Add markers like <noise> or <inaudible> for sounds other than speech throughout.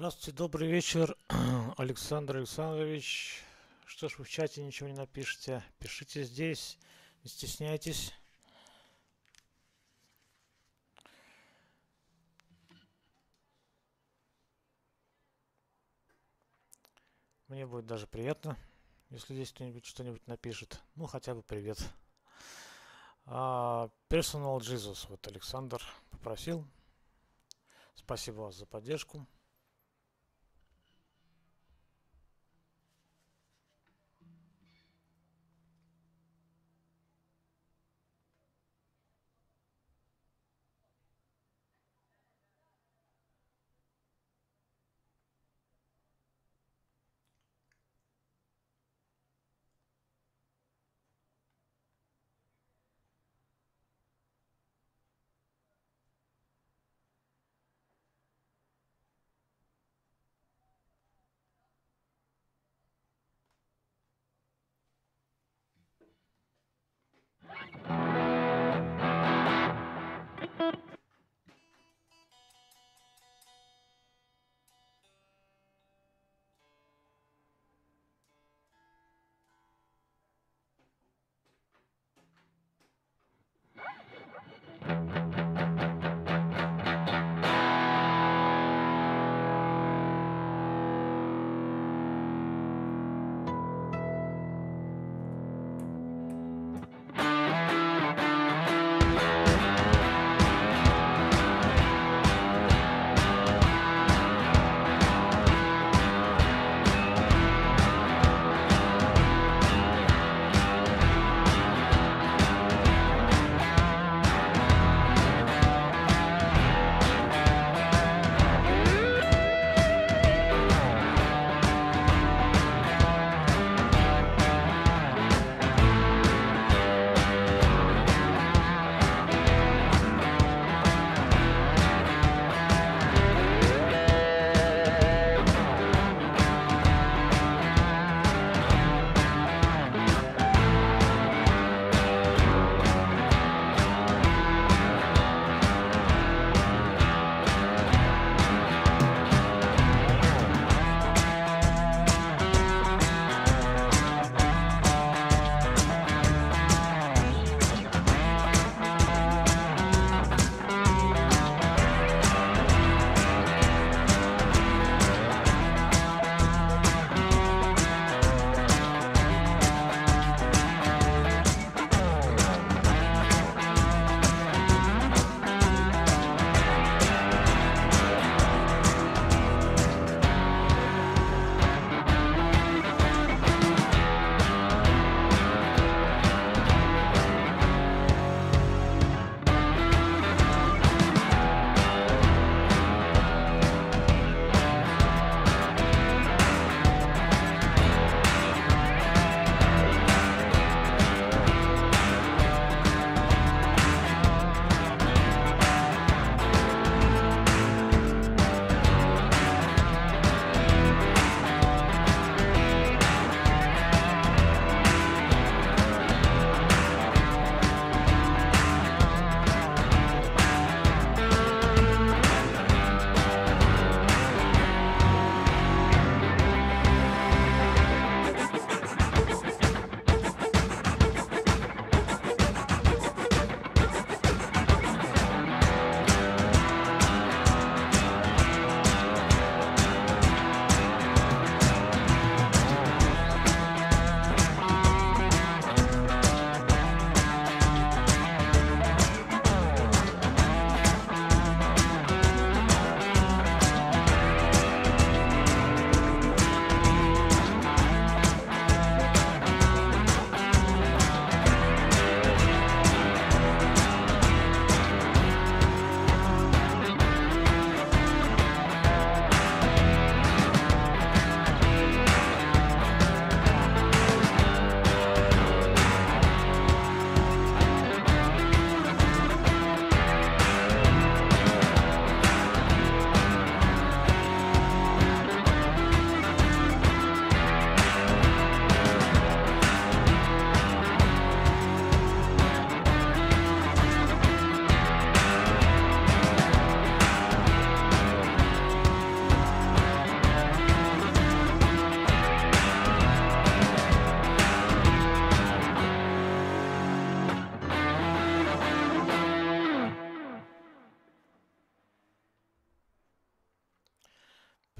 Здравствуйте, добрый вечер, <clears throat> Александр Александрович. Что ж вы в чате ничего не напишете? Пишите здесь, не стесняйтесь. Мне будет даже приятно, если здесь кто-нибудь что-нибудь напишет. Ну, хотя бы привет. А, Personal Jesus, вот Александр попросил. Спасибо вас за поддержку.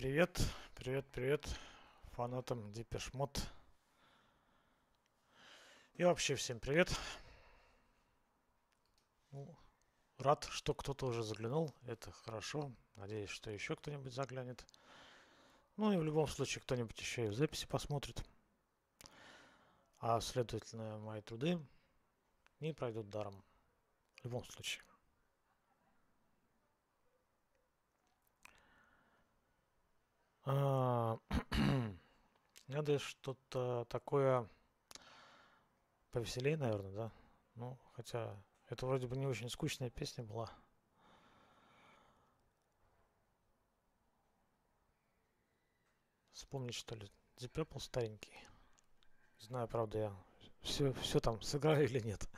Привет, привет, привет фанатам Mode. И вообще всем привет. Ну, рад, что кто-то уже заглянул. Это хорошо. Надеюсь, что еще кто-нибудь заглянет. Ну и в любом случае кто-нибудь еще и в записи посмотрит. А следовательно, мои труды не пройдут даром. В любом случае. <clears throat> надо что-то такое повеселее, наверное, да? Ну, хотя это вроде бы не очень скучная песня была. Вспомнить, что ли, Deep Purple старенький. Знаю, правда, я все, все там сыграю или нет.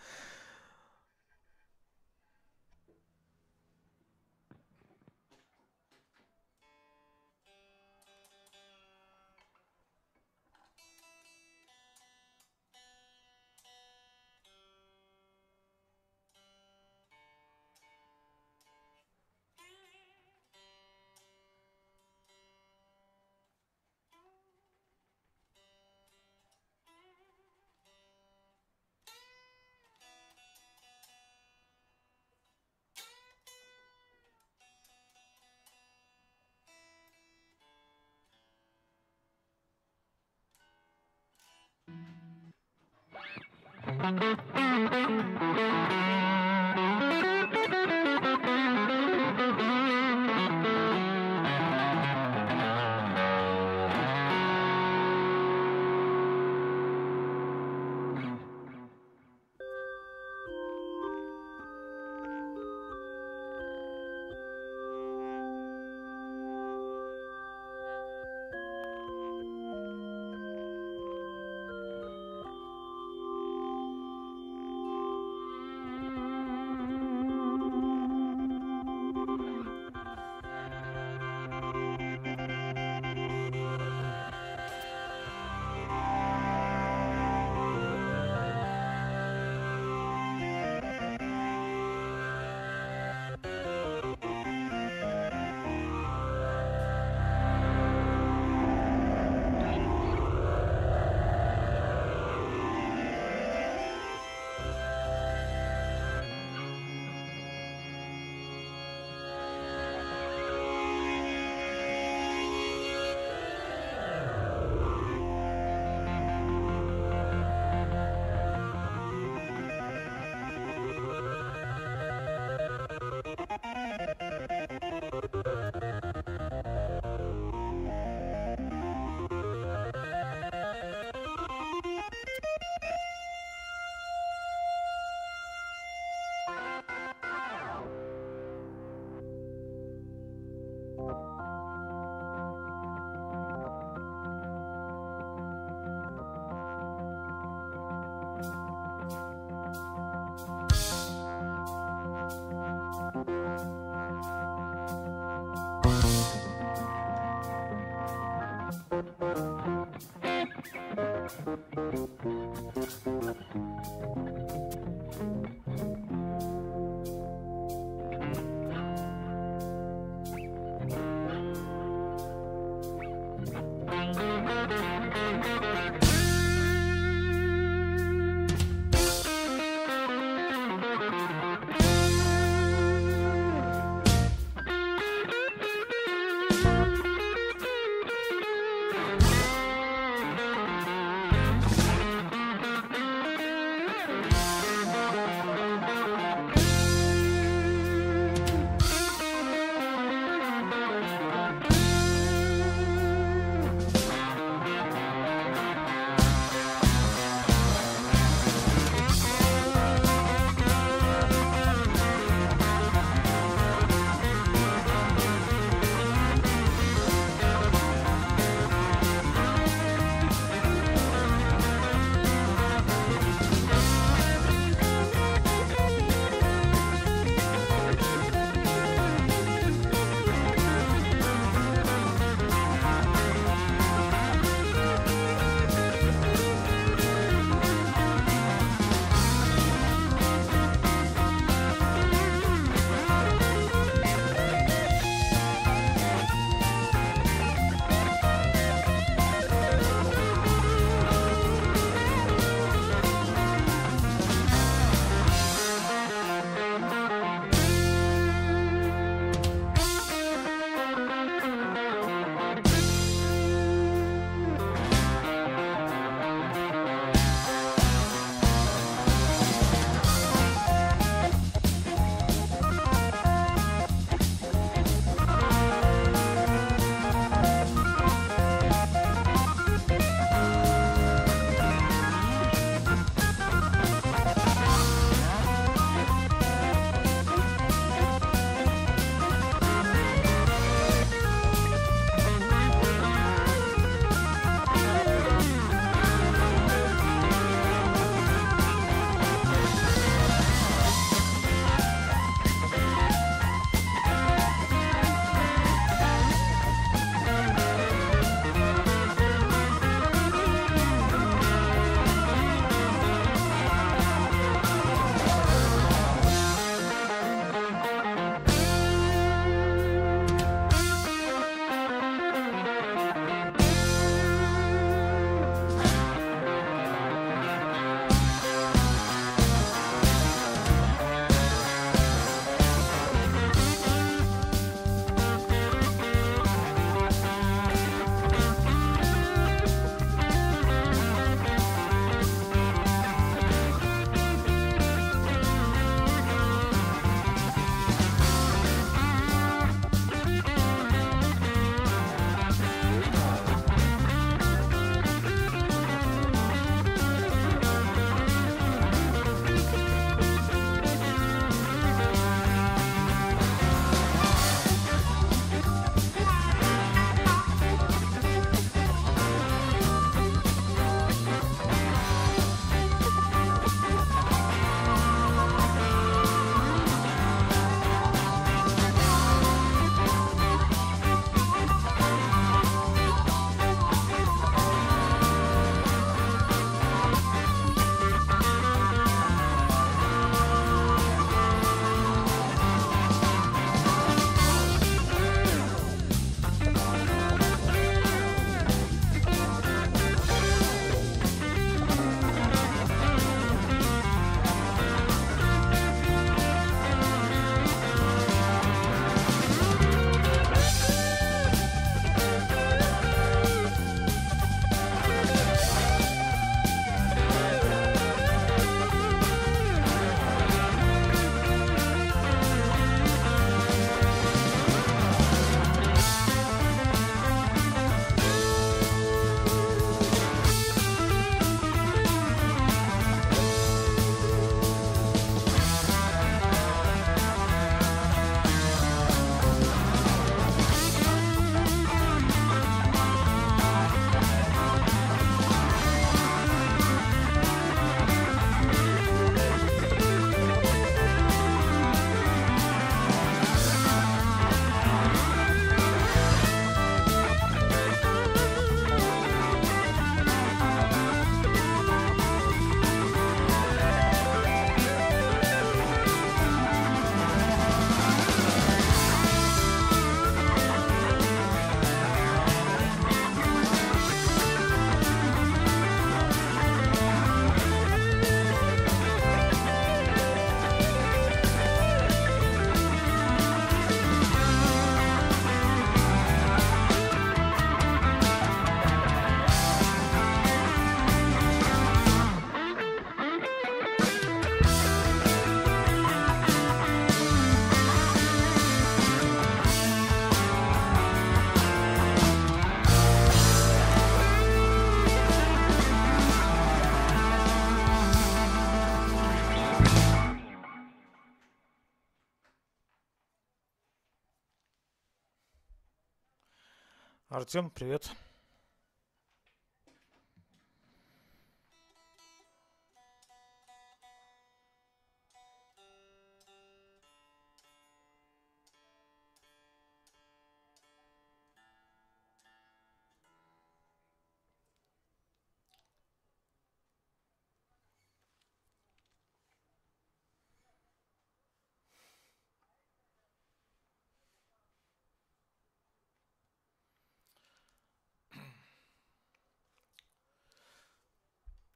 Артем, привет.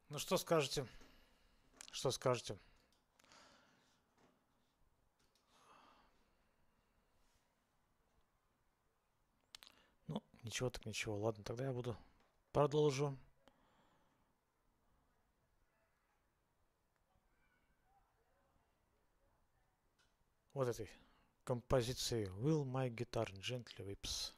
Ну что скажете? Что скажете? Ну, ничего так ничего. Ладно, тогда я буду продолжу. Вот этой композиции Will My Guitar Gently Whips.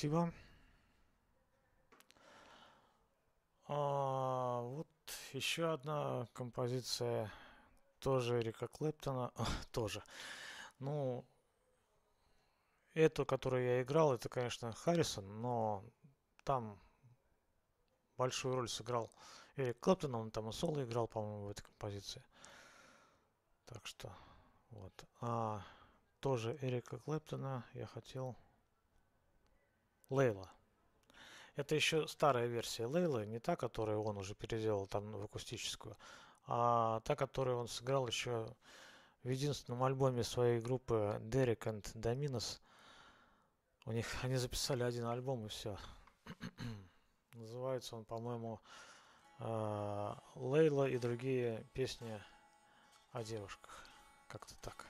Спасибо. А, вот еще одна композиция тоже Эрика Клэптона. <laughs> тоже. Ну, эту, которую я играл, это, конечно, Харрисон, но там большую роль сыграл Эрик Клэптон, он там и соло играл, по-моему, в этой композиции. Так что, вот. А тоже Эрика Клэптона я хотел... Лейла. Это еще старая версия Лейлы, не та, которую он уже переделал там в акустическую, а та, которую он сыграл еще в единственном альбоме своей группы Derek and Dominus. У них они записали один альбом и все. <clears throat> Называется он, по-моему, э, Лейла и другие песни о девушках. Как-то так.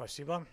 Спасибо.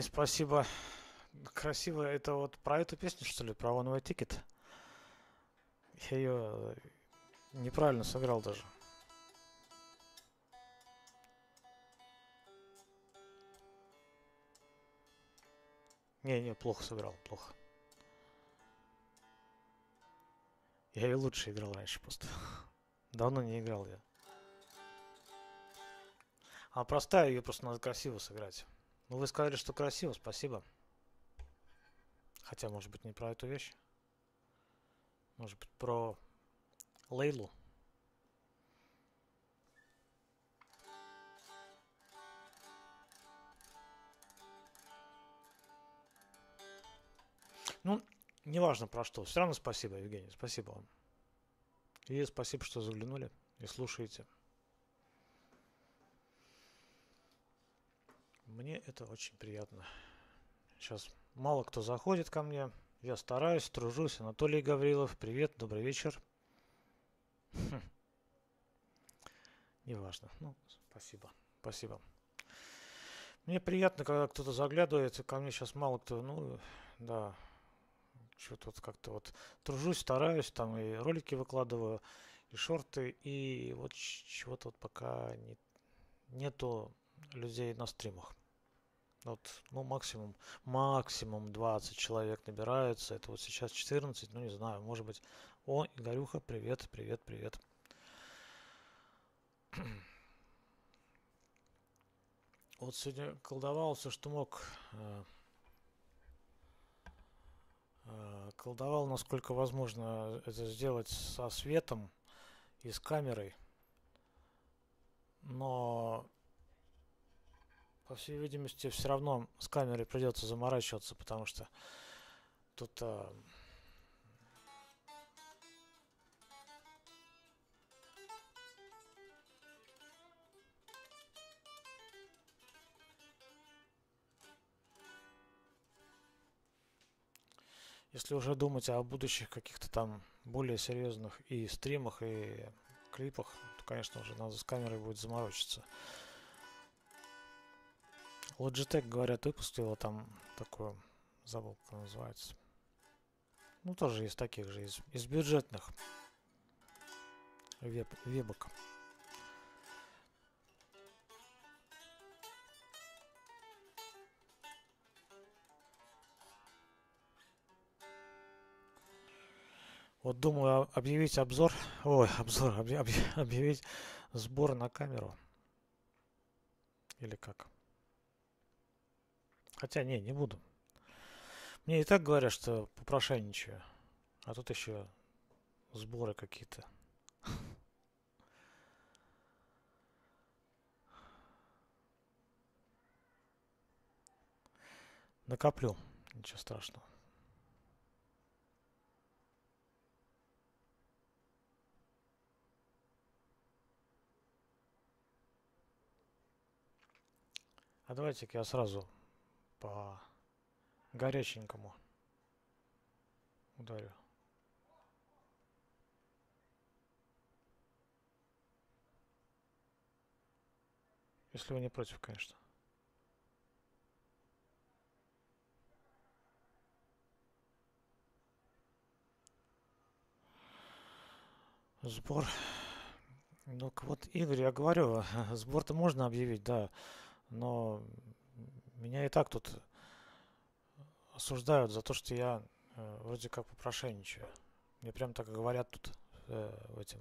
Евгений, спасибо. Красиво. Это вот про эту песню, что ли? Про One Way Ticket? Я ее неправильно сыграл даже. Не, не, плохо сыграл, плохо. Я и лучше играл раньше просто. Давно не играл я. А простая, ее просто надо красиво сыграть. Ну, вы сказали, что красиво, спасибо. Хотя, может быть, не про эту вещь. Может быть, про Лейлу. Ну, неважно про что. Все равно спасибо, Евгений. Спасибо вам. И спасибо, что заглянули и слушаете. Мне это очень приятно. Сейчас мало кто заходит ко мне. Я стараюсь, тружусь. Анатолий Гаврилов, привет, добрый вечер. Хм. Неважно. Ну, спасибо. Спасибо. Мне приятно, когда кто-то заглядывает. Ко мне сейчас мало кто, ну, да, что-то вот как-то вот тружусь, стараюсь, там и ролики выкладываю, и шорты, и вот чего-то вот пока не, нету людей на стримах. Вот, ну, максимум, максимум 20 человек набираются. Это вот сейчас 14, ну, не знаю, может быть. О, Игорюха, привет, привет, привет. <clears throat> Вот сегодня колдовал все, что мог. Э, э, колдовал, насколько возможно это сделать со светом и с камерой. Но по всей видимости, все равно с камерой придется заморачиваться, потому что тут а, если уже думать о будущих каких-то там более серьезных и стримах, и клипах, то, конечно, уже надо с камерой будет заморочиться. Logitech, говорят, выпустила там такую, забыл, как называется. Ну, тоже из таких же, из, из бюджетных веб, вебок. Вот думаю объявить обзор, ой, обзор, <laughs> объявить сбор на камеру. Или как? Хотя не, не буду. Мне и так говорят, что попрошайничаю. А тут еще сборы какие-то. Накоплю. Ничего страшного. А давайте-ка я сразу по горяченькому ударю. Если вы не против, конечно. Сбор. Ну вот, Игорь, я говорю, <laughs> сбор-то можно объявить, да, но меня и так тут осуждают за то, что я э, вроде как попрошайничаю. Мне прям так говорят тут э, в этим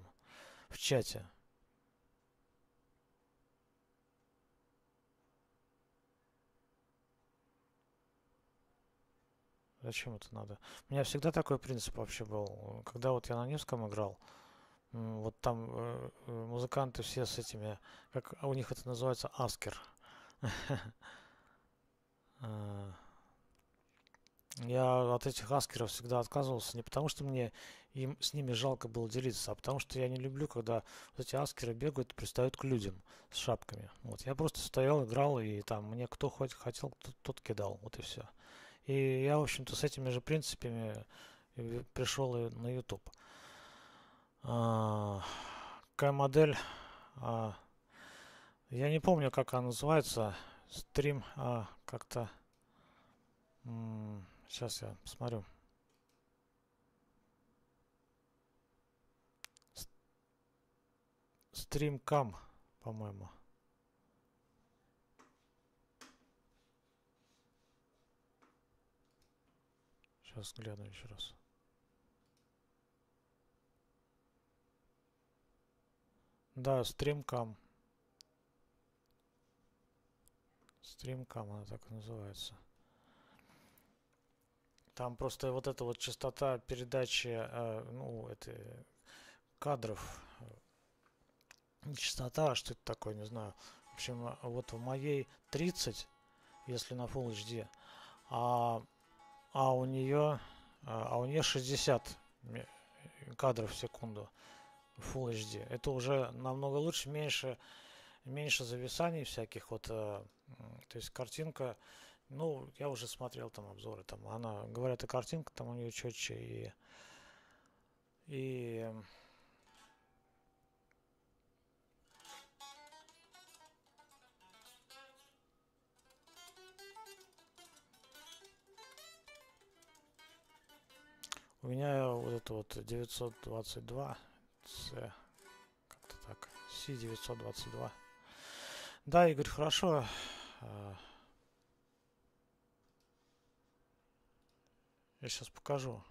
в чате. Зачем это надо? У меня всегда такой принцип вообще был. Когда вот я на Невском играл, вот там э, э музыканты все с этими, как у них это называется, аскер. <laughs> А, я от этих аскеров всегда отказывался не потому, что мне им, с ними жалко было делиться, а потому что я не люблю, когда вот эти аскеры бегают и пристают к людям с шапками. Вот я просто стоял, играл, и там мне кто хоть хотел, тот, тот кидал. Вот и все. И я, в общем-то, с этими же принципами пришел и на YouTube. А, какая модель? Я не помню, как она называется стрим а, как-то Сейчас я посмотрю. Стримкам, по-моему. Сейчас гляну еще раз. Да, стримкам. Стримкам она так и называется. Там просто вот эта вот частота передачи, э, ну, это кадров, э, частота, что это такое, не знаю. В общем, вот в моей 30, если на Full HD, а, а у нее, а у нее 60 кадров в секунду Full HD. Это уже намного лучше, меньше, меньше зависаний всяких. Вот, э, то есть картинка ну, я уже смотрел там обзоры, там она, говорят, и картинка там у нее четче, и, и У меня вот это вот 922 C, как-то так, C922. Да, Игорь, хорошо. Я сейчас покажу.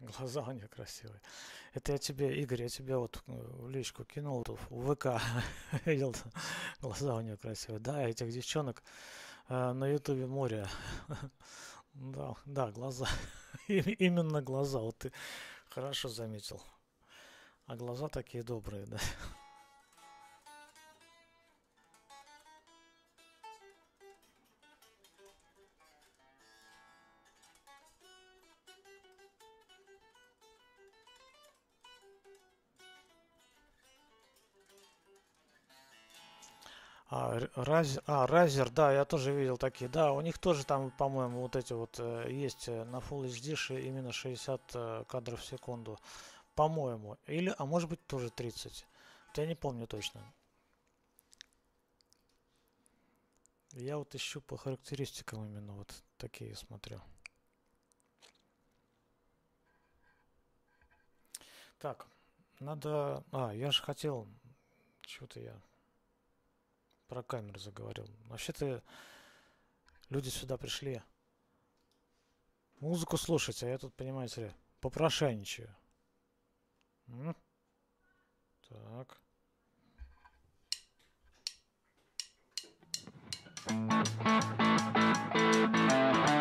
Глаза у нее красивые. Это я тебе, Игорь, я тебе вот э, в личку кинул, тут в ВК <laughs> видел, глаза у нее красивые. Да, этих девчонок э, на ютубе море. <laughs> да, да, глаза. <laughs> Именно глаза, вот ты хорошо заметил. А глаза такие добрые, да. А, Раз, а, Razer, да, я тоже видел такие. Да, у них тоже там, по-моему, вот эти вот э, есть э, на Full HD именно 60 э, кадров в секунду. По-моему. Или, а может быть тоже 30. Я не помню точно. Я вот ищу по характеристикам именно вот такие смотрю. Так, надо... А, я же хотел... Чего-то я про камеру заговорил. Вообще-то люди сюда пришли музыку слушать, а я тут, понимаете ли, попрошайничаю. М? Так. Thank you.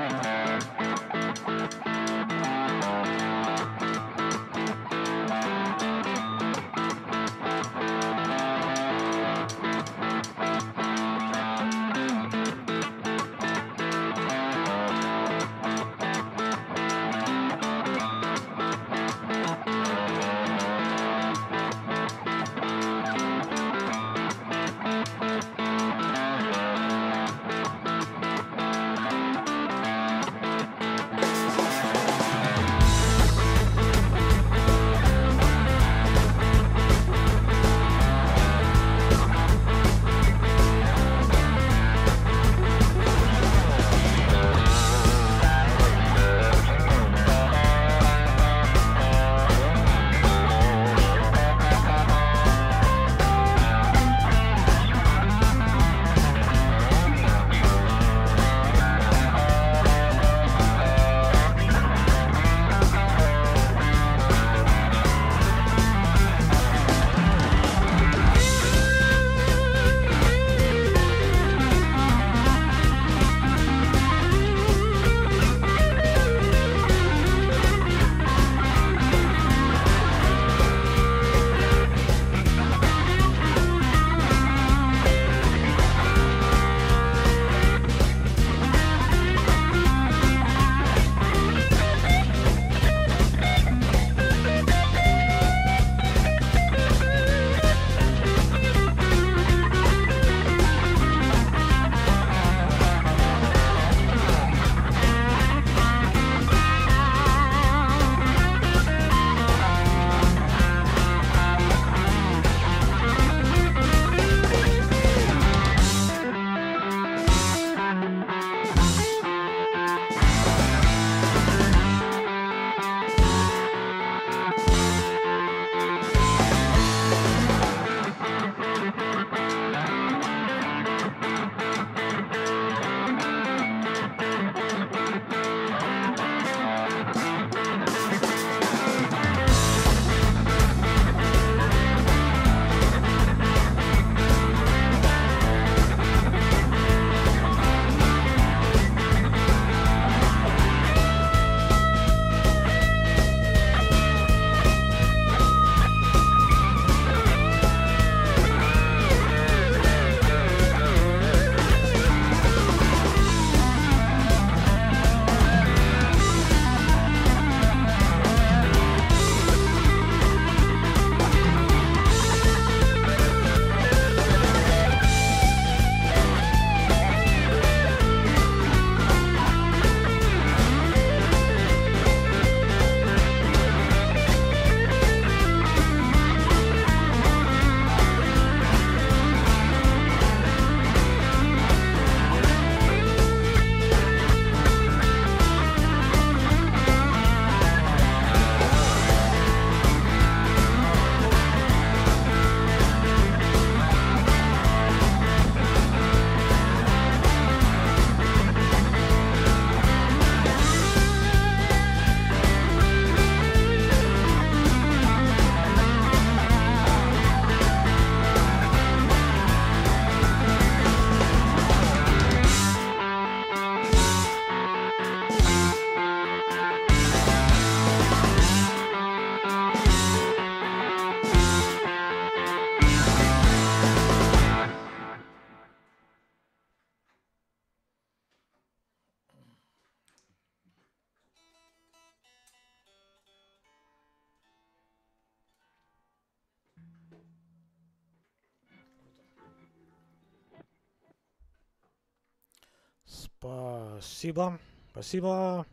Спасибо. Спасибо.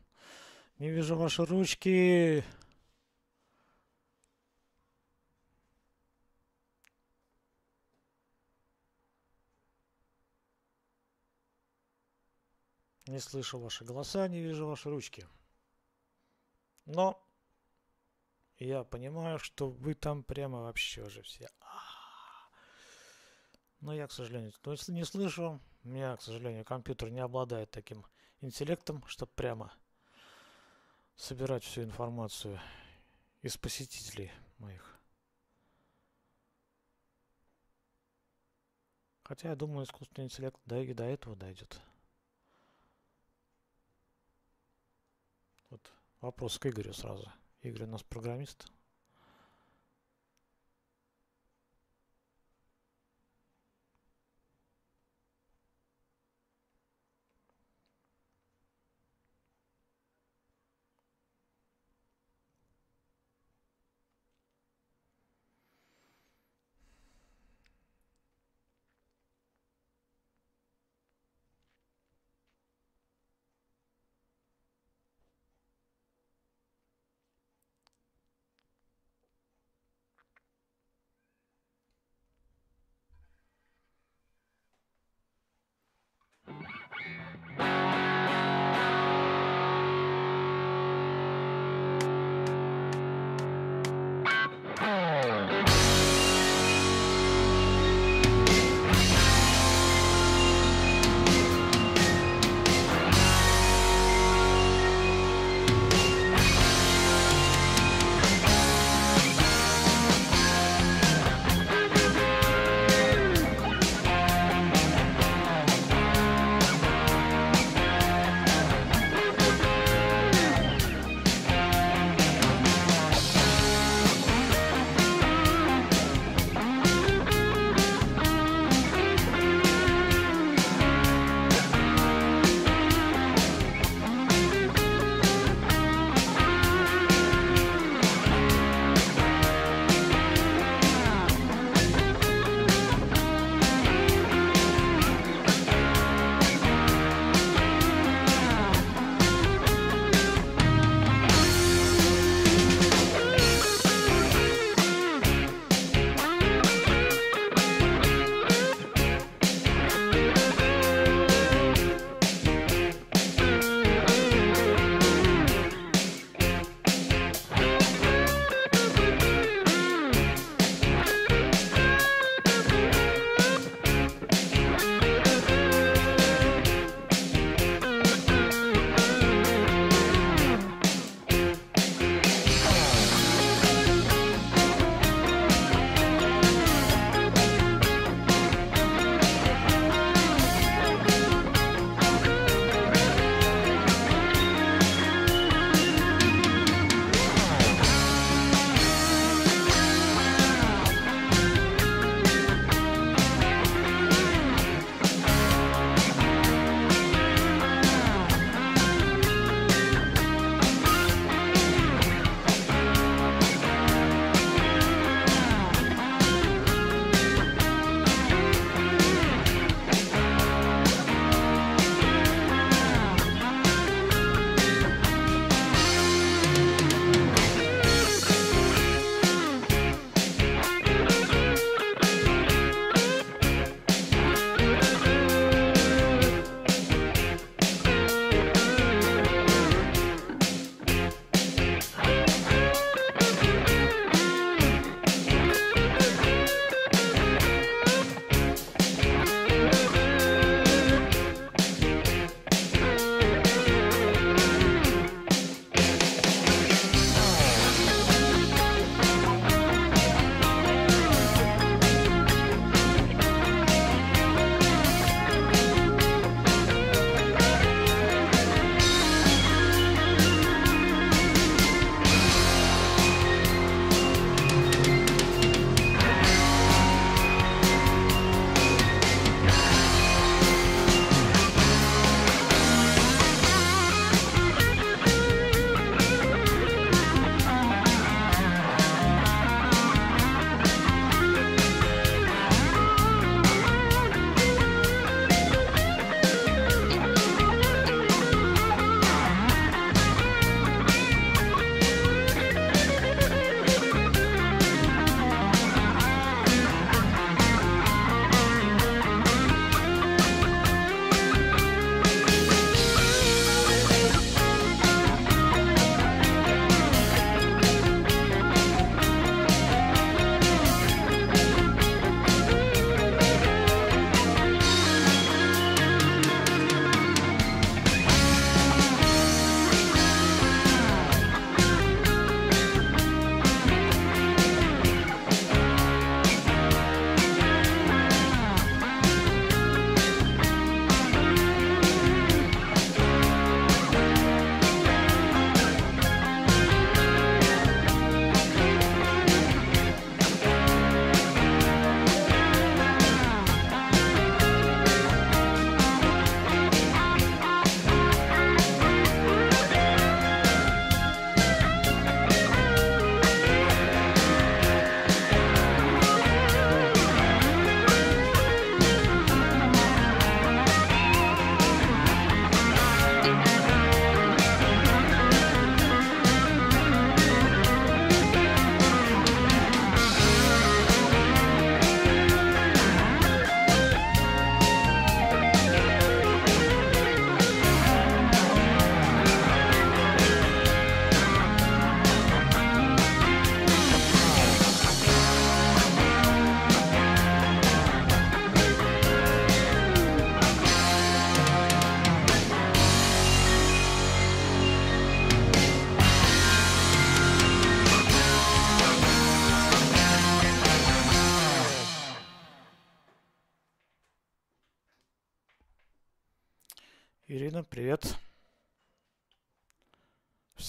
Не вижу ваши ручки. Не слышу ваши голоса, не вижу ваши ручки. Но я понимаю, что вы там прямо вообще уже все. Но я, к сожалению, не слышу. У меня, к сожалению, компьютер не обладает таким интеллектом, чтобы прямо собирать всю информацию из посетителей моих. Хотя я думаю, искусственный интеллект да и до этого дойдет. Вот вопрос к Игорю сразу. Игорь у нас программист.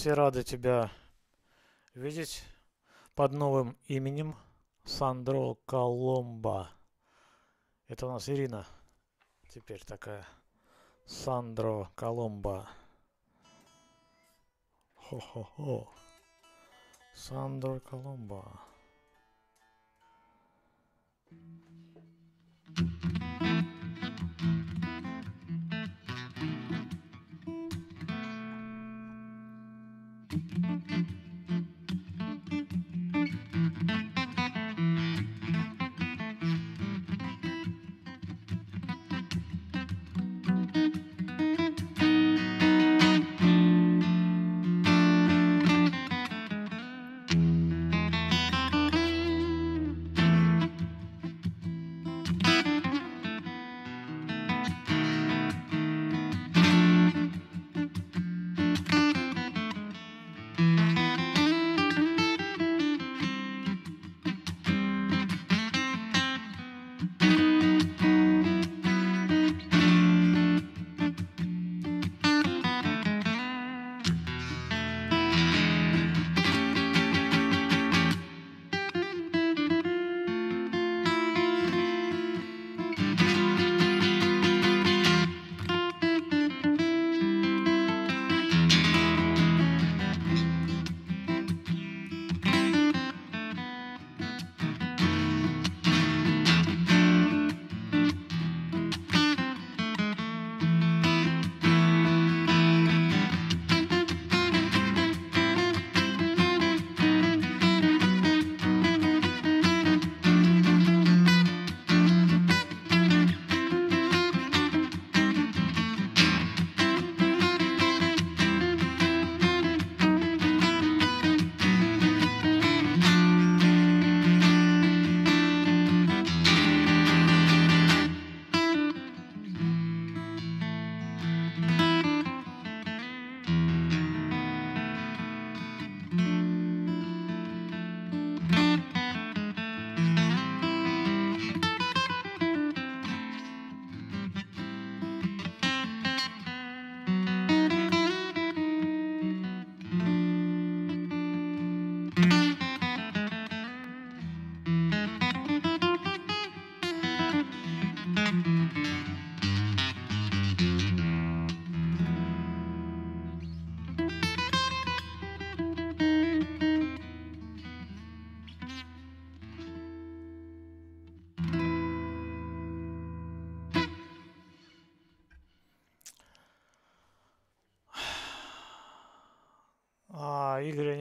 Все рады тебя видеть под новым именем Сандро Коломба. Это у нас Ирина. Теперь такая. Сандро Коломба. Хо-хо-хо. Сандро Коломба. А, Игорь,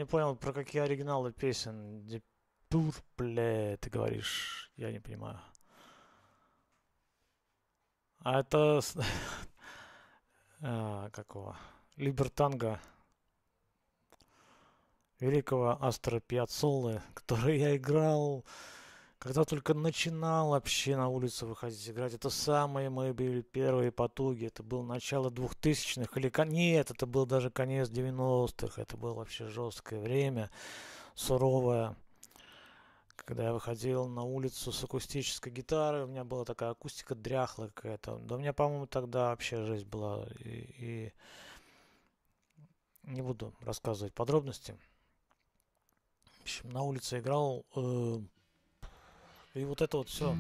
Не понял, про какие оригиналы песен. Депур, бля, ты говоришь. Я не понимаю. А это... <laughs> а, какого? Либертанга великого Астро Пиацоллы, <laughs> который я играл, когда только начинал вообще на улицу выходить играть. Это самые мои были первые потуги. Это было начало 2000-х или... Нет, это был даже конец 90-х. Это было вообще жесткое время, суровое. Когда я выходил на улицу с акустической гитарой, у меня была такая акустика дряхлая какая-то. Да у меня, по-моему, тогда вообще жизнь была. И, и не буду рассказывать подробности. В общем, на улице играл. Э, и вот это вот все.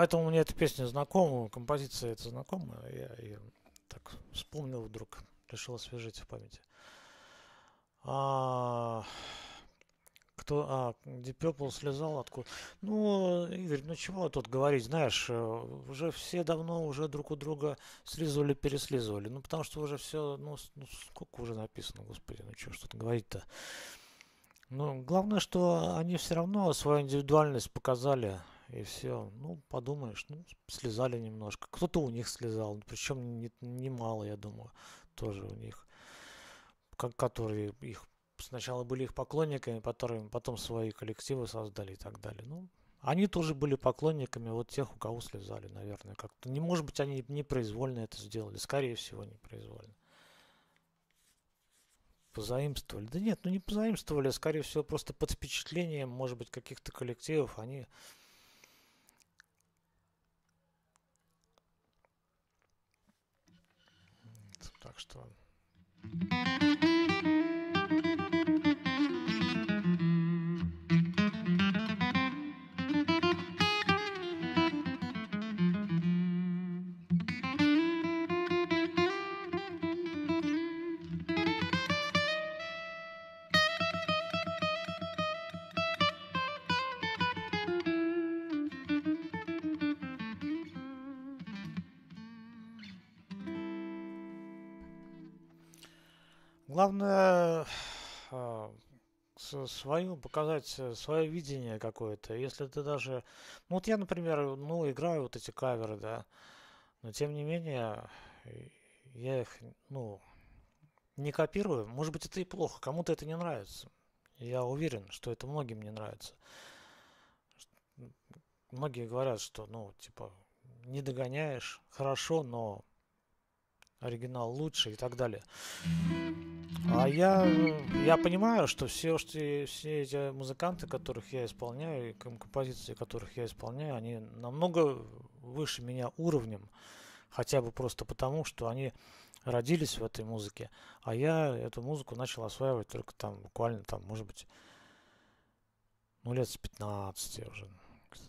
Поэтому мне эта песня знакома, композиция эта знакомая. Я ее так вспомнил вдруг, решил освежить в памяти. А, кто, а, где Purple слезал откуда? Ну, Игорь, ну чего тут говорить, знаешь, э, уже все давно уже друг у друга слизывали, переслизывали. Ну, потому что уже все, ну, ну сколько уже написано, господи, ну что что-то говорить-то. Ну, главное, что они все равно свою индивидуальность показали и все. Ну, подумаешь, ну, слезали немножко. Кто-то у них слезал, причем немало, не я думаю, тоже у них, как, которые их сначала были их поклонниками, потом, потом свои коллективы создали и так далее. Ну, они тоже были поклонниками вот тех, у кого слезали, наверное, как-то. Не может быть, они непроизвольно это сделали, скорее всего, непроизвольно. Позаимствовали. Да нет, ну не позаимствовали, а скорее всего, просто под впечатлением, может быть, каких-то коллективов они так что Главное а, свою показать э, свое видение какое-то. Если ты даже, ну вот я, например, ну играю вот эти каверы, да, но тем не менее я их, ну, не копирую. Может быть, это и плохо. Кому-то это не нравится. Я уверен, что это многим не нравится. Многие говорят, что, ну, типа, не догоняешь, хорошо, но оригинал лучше и так далее. А я, я понимаю, что все, что, все эти музыканты, которых я исполняю, и композиции, которых я исполняю, они намного выше меня уровнем, хотя бы просто потому, что они родились в этой музыке, а я эту музыку начал осваивать только там буквально там, может быть, ну лет с 15 уже,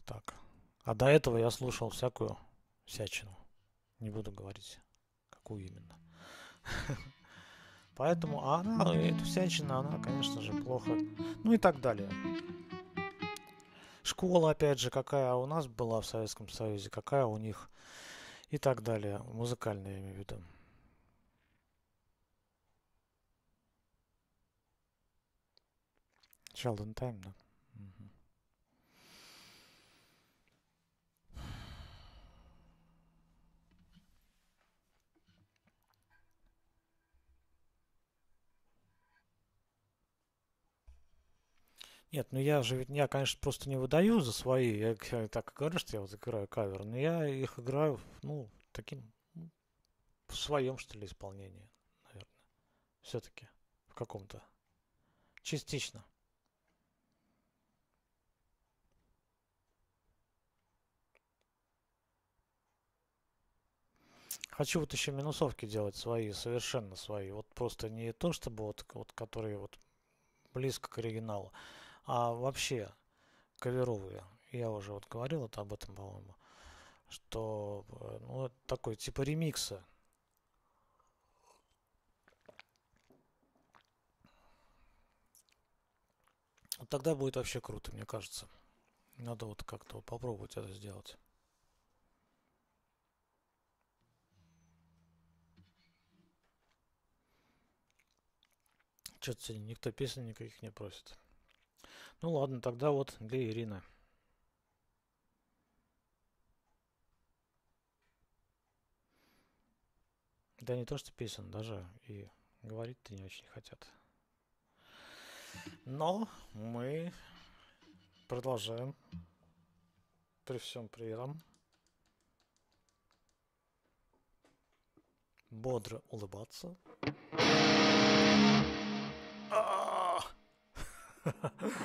так. А до этого я слушал всякую всячину. Не буду говорить, какую именно. Поэтому а она, эта всячина, она, конечно же, плохо. Ну и так далее. Школа, опять же, какая у нас была в Советском Союзе, какая у них и так далее. Музыкальная, я имею в виду. Sheldon Time, да. Нет, ну я же, я, конечно, просто не выдаю за свои. Я, я так говорю, что я вот играю кавер, но я их играю, ну, таким, в своем, что ли, исполнении, наверное. Все-таки в каком-то. Частично. Хочу вот еще минусовки делать свои, совершенно свои. Вот просто не то, чтобы вот, вот которые вот близко к оригиналу, а вообще, каверовые, я уже вот говорил это об этом, по-моему, что э, ну, такой типа ремикса. Вот тогда будет вообще круто, мне кажется. Надо вот как-то попробовать это сделать. Что-то сегодня никто песен никаких не просит. Ну ладно, тогда вот для Ирины. Да не то, что песен, даже и говорить-то не очень хотят. Но мы продолжаем при всем при этом бодро улыбаться. <laughs> <laughs>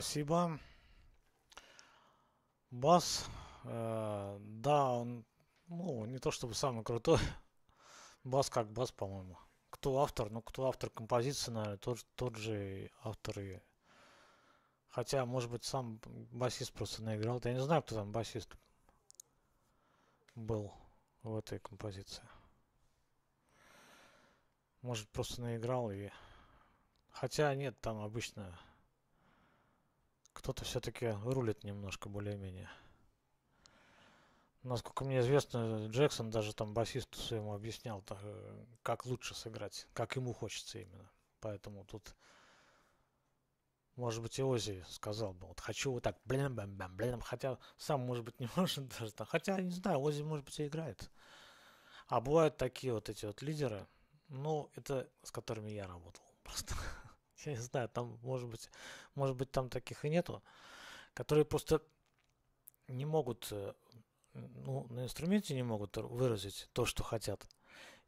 Спасибо. Бас, э, да, он, ну, не то чтобы самый крутой. Бас как бас, по-моему. Кто автор? Ну, кто автор композиции, наверное, тот, тот же автор и... Хотя, может быть, сам басист просто наиграл. Я не знаю, кто там басист был в этой композиции. Может, просто наиграл и... Хотя нет, там обычно кто-то все-таки рулит немножко более-менее. Насколько мне известно, Джексон даже там басисту своему объяснял, э, как лучше сыграть, как ему хочется именно. Поэтому тут, может быть, и Ози сказал бы, вот хочу вот так, блин, блин, блин, блин, хотя сам, может быть, <laughs> не может даже так. Хотя, не знаю, Ози, может быть, и играет. А бывают такие вот эти вот лидеры, ну, это с которыми я работал просто. <laughs> я не знаю, там, может быть, может быть, там таких и нету, которые просто не могут, э, ну, на инструменте не могут выразить то, что хотят.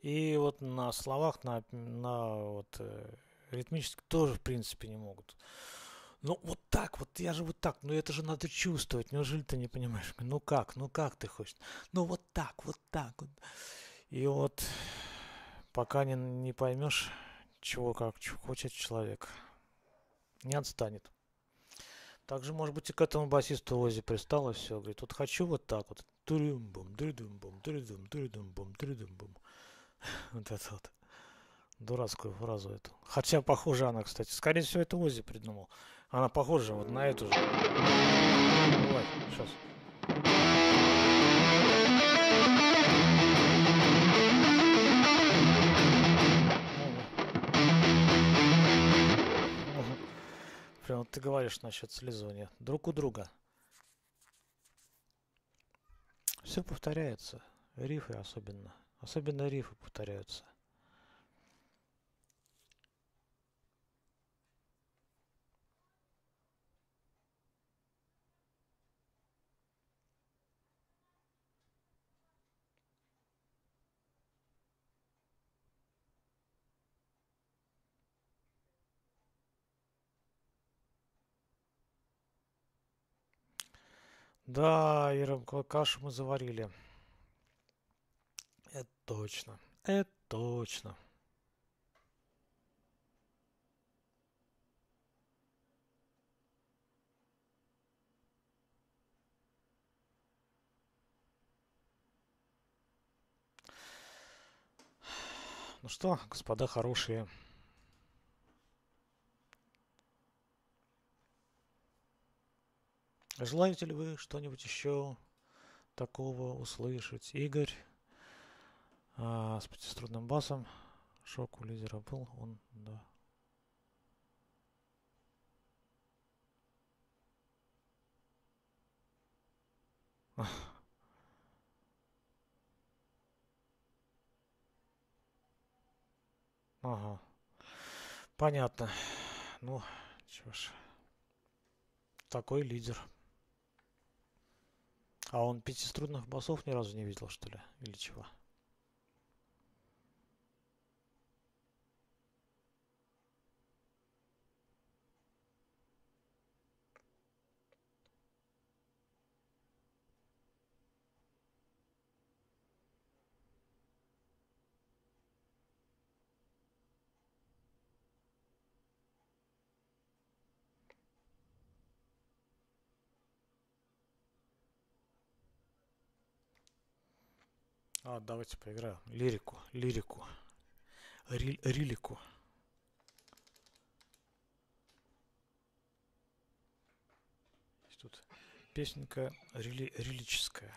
И вот на словах, на, на вот, э, ритмически тоже, в принципе, не могут. Ну, вот так, вот я же вот так, ну это же надо чувствовать, неужели ты не понимаешь? Ну как, ну как ты хочешь? Ну вот так, вот так вот. И вот пока не, не поймешь, чего как хочет человек. Не отстанет. Также, может быть, и к этому басисту Ози пристало все. Говорит, вот хочу вот так вот. Турюм-бум, турюм-бум, турюм турюм-бум, турюм-бум. <laughs> Вот это вот. Дурацкую фразу эту. Хотя похоже она, кстати. Скорее всего, это Ози придумал. Она похожа вот на эту же. Давай, сейчас. Прям вот ты говоришь насчет слизывания друг у друга. Все повторяется. Рифы особенно. Особенно рифы повторяются. Да, Ира, кашу мы заварили. Это точно. Это точно. Ну что, господа хорошие, Желаете ли вы что-нибудь еще такого услышать? Игорь а, с пятиструнным басом. Шок у лидера был, он, да. <laughs> Ага. Понятно. Ну, чё ж. Такой лидер. А он пятиструнных басов ни разу не видел, что ли? Или чего? А, давайте поиграем. Лирику, лирику. Риль, рилику. Есть тут песенка рели, релическая.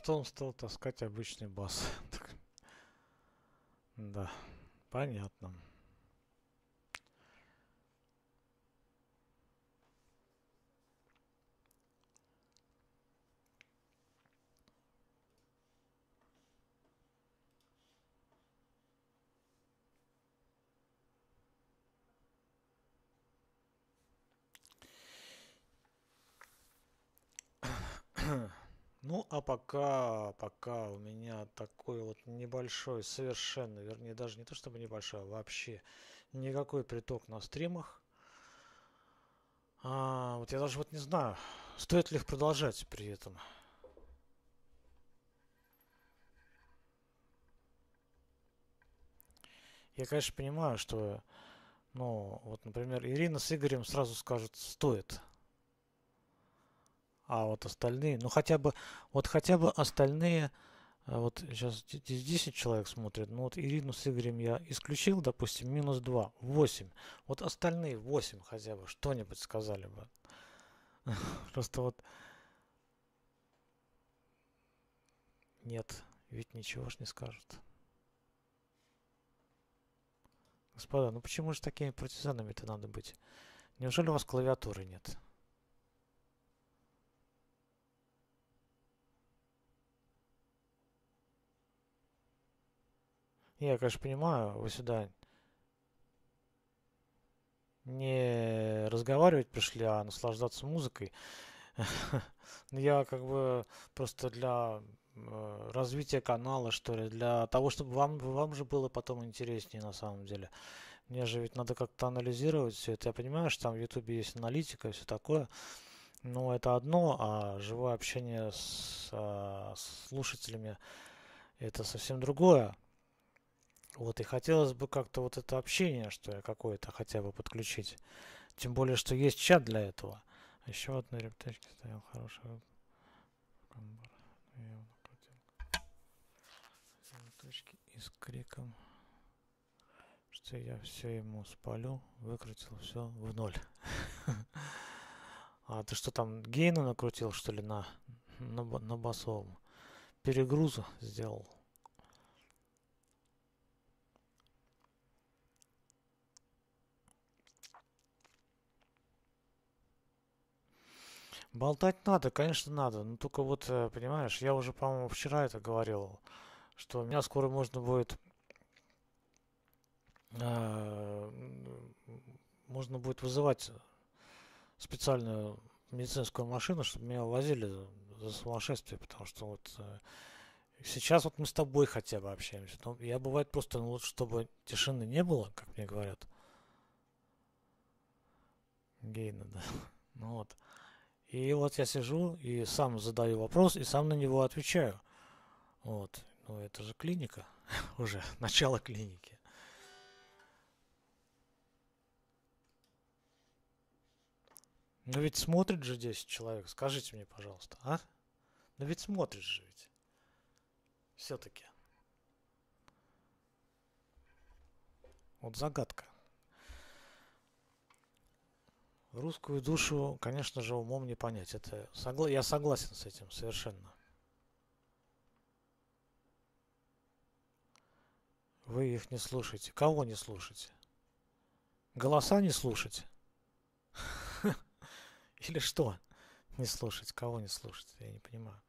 Потом стал таскать обычный бас. <laughs> да, понятно. <clears throat> Ну, а пока, пока у меня такой вот небольшой, совершенно, вернее, даже не то чтобы небольшой, а вообще никакой приток на стримах. А, вот я даже вот не знаю, стоит ли их продолжать при этом. Я, конечно, понимаю, что, ну, вот, например, Ирина с Игорем сразу скажут, стоит. А вот остальные, ну хотя бы, вот хотя бы остальные, э, вот сейчас здесь 10 человек смотрят, ну вот Ирину с Игорем я исключил, допустим, минус 2, 8. Вот остальные 8 хотя бы что-нибудь сказали бы. <laughs> Просто вот... Нет, ведь ничего ж не скажут. Господа, ну почему же такими партизанами-то надо быть? Неужели у вас клавиатуры нет? Я, конечно, понимаю, вы сюда не разговаривать пришли, а наслаждаться музыкой. <laughs> Я как бы просто для э, развития канала, что ли, для того, чтобы вам, вам же было потом интереснее на самом деле. Мне же ведь надо как-то анализировать все это. Я понимаю, что там в Ютубе есть аналитика и все такое. Но это одно, а живое общение с, а, с слушателями это совсем другое. Вот, и хотелось бы как-то вот это общение, что ли, какое-то хотя бы подключить. Тем более, что есть чат для этого. Еще одна рептечка стоял хороший. Точки и с криком, что я все ему спалю, выкрутил все в ноль. <laughs> А ты что там гейну накрутил, что ли, на, на, на басовом? Перегрузу сделал. Болтать надо, конечно, надо. Но только вот, э, понимаешь, я уже, по-моему, вчера это говорил, что меня скоро можно будет э, можно будет вызывать специальную медицинскую машину, чтобы меня увозили за, сумасшествие, потому что вот э, сейчас вот мы с тобой хотя бы общаемся. Но я бывает просто, ну вот чтобы тишины не было, как мне говорят. Гейна, да. <laughs> Ну вот. И вот я сижу и сам задаю вопрос, и сам на него отвечаю. Вот. Ну, это же клиника <laughs> уже, начало клиники. Ну ведь смотрит же 10 человек, скажите мне, пожалуйста, а? Ну ведь смотрит же ведь. Все-таки. Вот загадка. Русскую душу, конечно же, умом не понять. Это согла... Я согласен с этим совершенно. Вы их не слушаете. Кого не слушаете? Голоса не слушать? <laughs> Или что? Не слушать? Кого не слушать? Я не понимаю.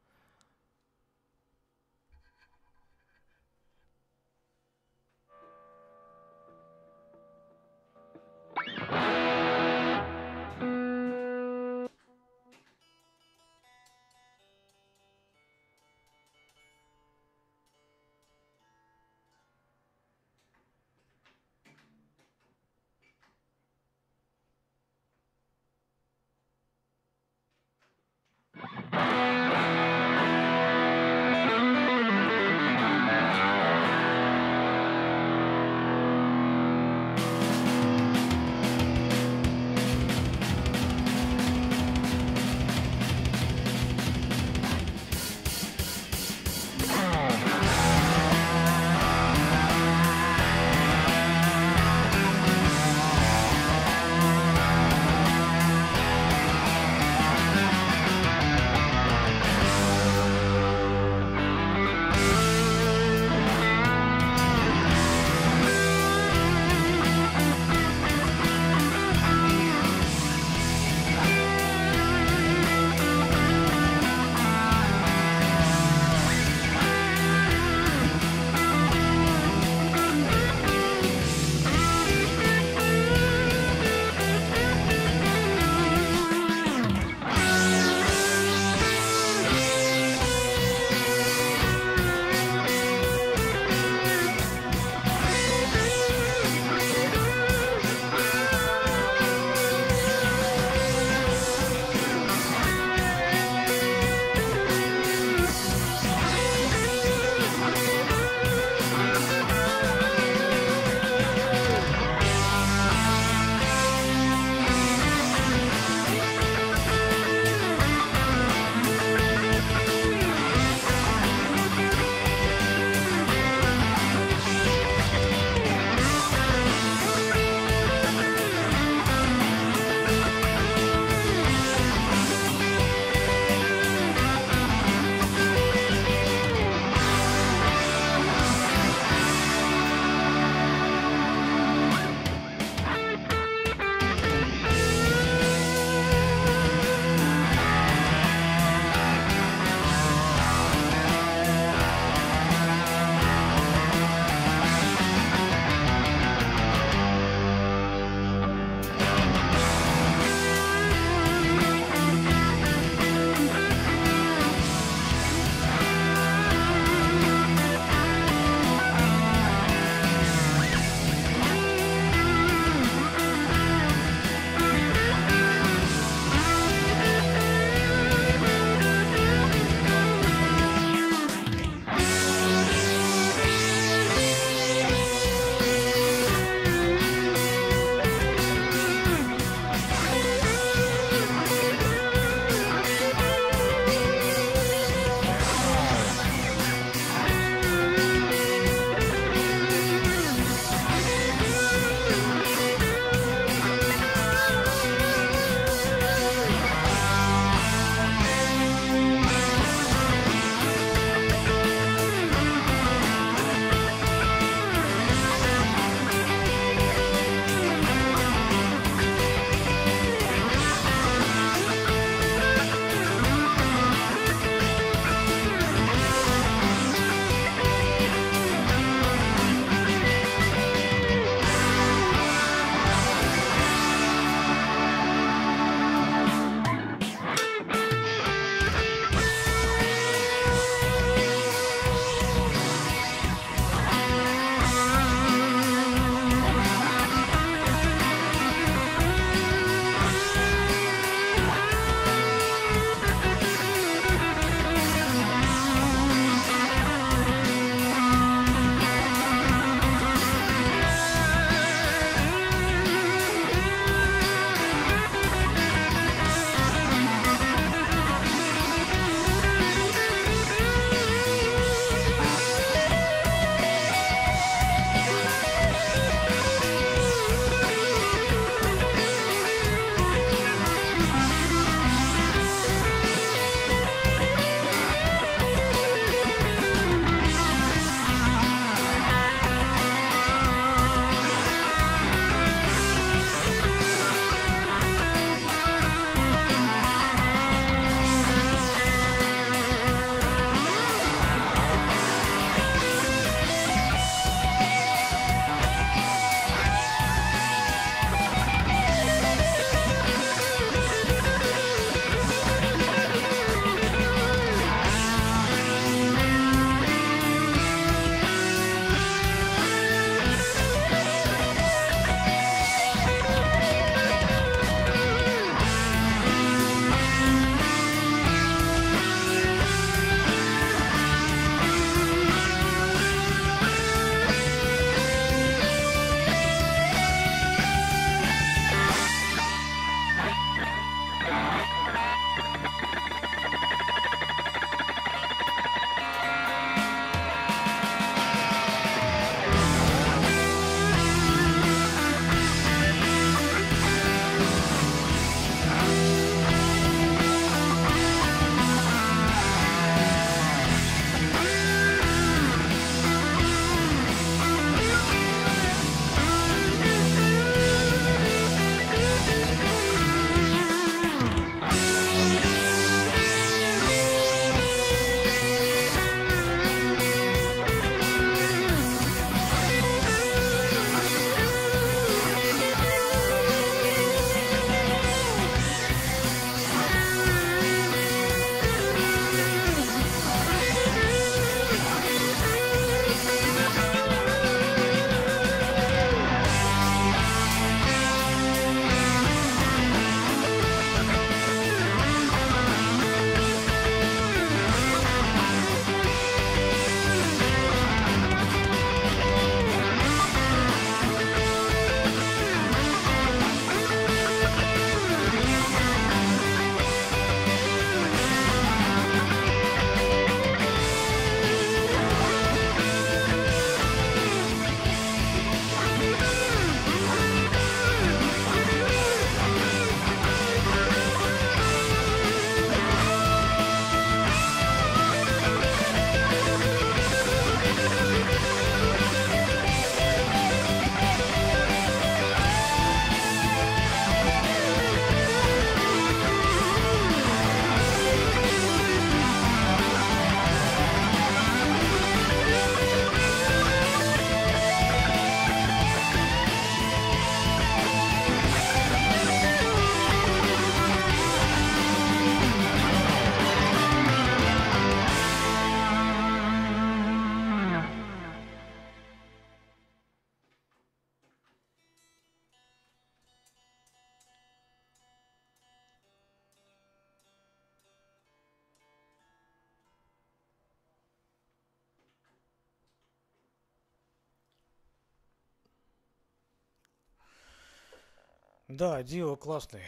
Да, Дио классный.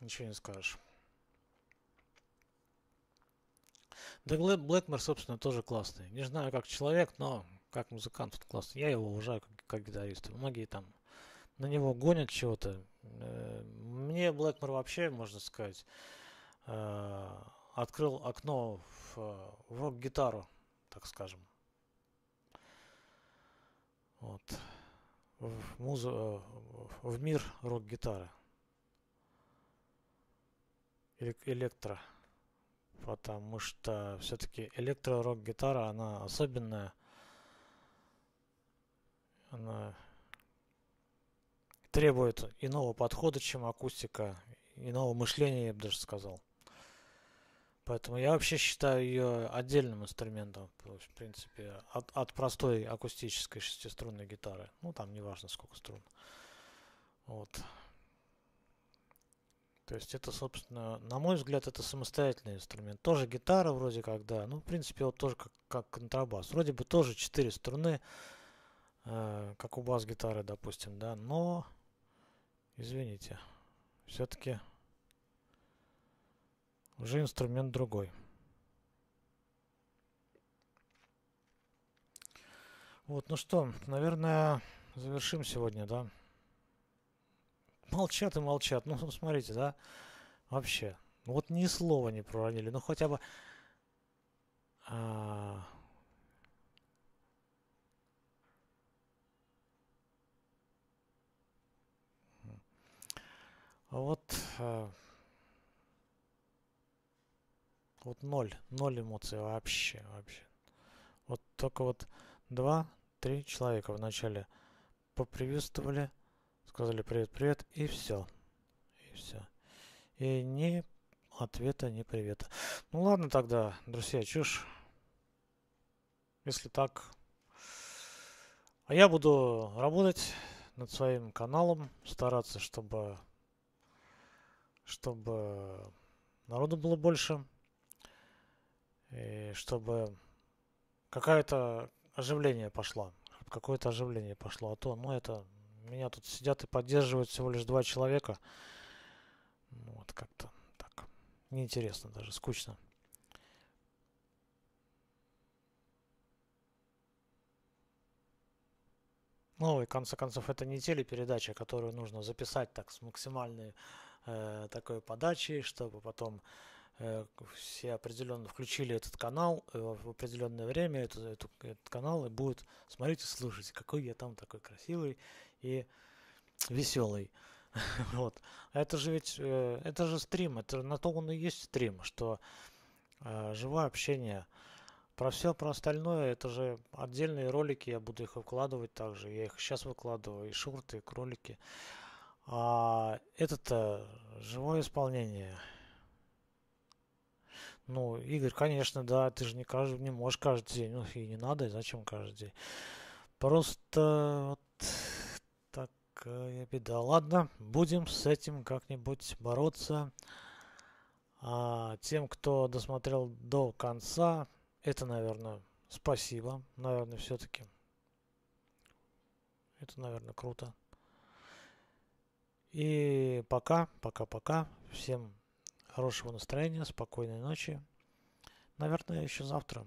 Ничего не скажешь. Да Блэкмор, собственно, тоже классный. Не знаю, как человек, но как музыкант он классный. Я его уважаю как, как гитариста. Многие там на него гонят чего-то. Э, мне Блэкмор вообще, можно сказать, э, открыл окно в, в рок-гитару, так скажем. Вот. В, э, в мир рок-гитары. Электро потому что все-таки электро-рок-гитара, она особенная. Она требует иного подхода, чем акустика, иного мышления, я бы даже сказал. Поэтому я вообще считаю ее отдельным инструментом, в принципе, от, от простой акустической шестиструнной гитары. Ну, там не важно сколько струн. Вот. То есть это, собственно, на мой взгляд, это самостоятельный инструмент. Тоже гитара вроде как, да. Ну, в принципе, вот тоже как, как контрабас. Вроде бы тоже четыре струны, э, как у бас-гитары, допустим, да. Но, извините, все-таки уже инструмент другой. Вот, ну что, наверное, завершим сегодня, да? молчат и молчат. Ну, <laughs> смотрите, да, вообще. Вот ни слова не проронили. Ну, хотя бы... А... Вот... А... Вот ноль. Ноль эмоций вообще, вообще. Вот только вот два-три человека вначале поприветствовали сказали привет, привет, и все. И все. И ни ответа, ни привета. Ну ладно тогда, друзья, чушь. Если так. А я буду работать над своим каналом, стараться, чтобы чтобы народу было больше, и чтобы какое-то оживление пошло, какое-то оживление пошло, а то, ну это меня тут сидят и поддерживают всего лишь два человека. Ну, вот как-то так. Неинтересно даже, скучно. Ну, и в конце концов, это не телепередача, которую нужно записать так с максимальной э, такой подачей, чтобы потом все определенно включили этот канал э, в определенное время, эту, эту, этот канал, и будут смотреть и слушать, какой я там такой красивый и веселый. <laughs> вот. Это же ведь, э, это же стрим, это на то он и есть стрим, что э, живое общение. Про все, про остальное, это же отдельные ролики, я буду их выкладывать также. Я их сейчас выкладываю, и шорты, и кролики. А это-то живое исполнение. Ну, Игорь, конечно, да, ты же не, каждый, не можешь каждый день, ну и не надо, и зачем каждый день. Просто вот такая беда. Ладно, будем с этим как-нибудь бороться. А тем, кто досмотрел до конца, это, наверное, спасибо. Наверное, все-таки. Это, наверное, круто. И пока, пока-пока. Всем хорошего настроения, спокойной ночи. Наверное, еще завтра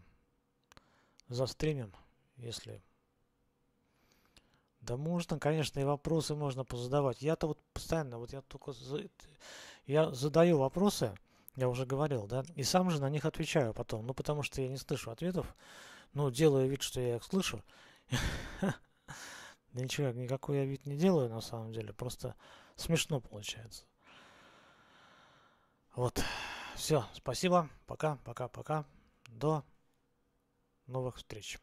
застримим, если да можно, конечно, и вопросы можно позадавать. Я-то вот постоянно, вот я только за, я задаю вопросы, я уже говорил, да, и сам же на них отвечаю потом. Ну, потому что я не слышу ответов, ну, делаю вид, что я их слышу. <laughs> Ничего, никакой я вид не делаю на самом деле, просто смешно получается. Вот. Все, спасибо. Пока, пока, пока. До новых встреч.